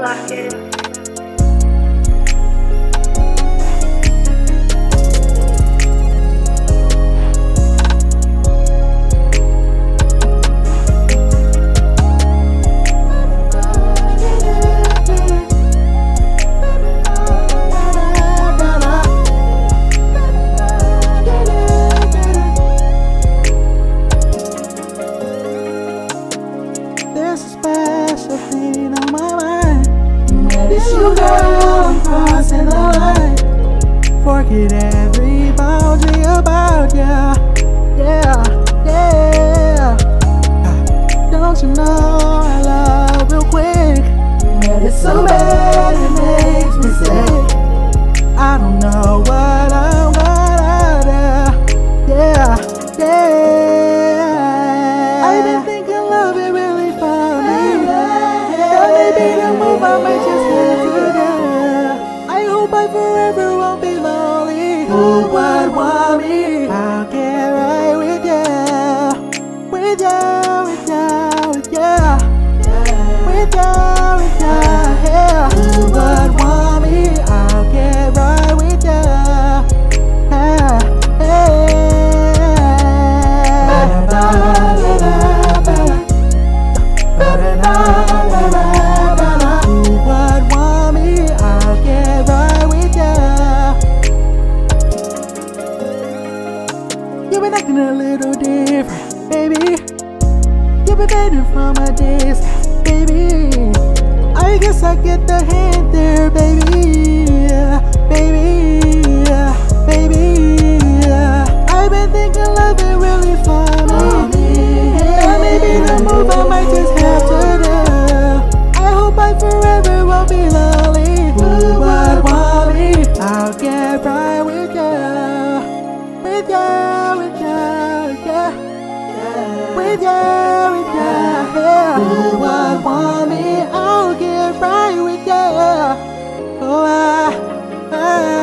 luck is. Special thing on my you, girl, I'm crossing the line. Forget every boundary about you. Forever won't be lonely. Who would want me? I'll get so different, baby. You've been fading from my days, baby. I guess I get the hint there, baby. with you and I. You would want me, I'll get right with you. Oh, I, I.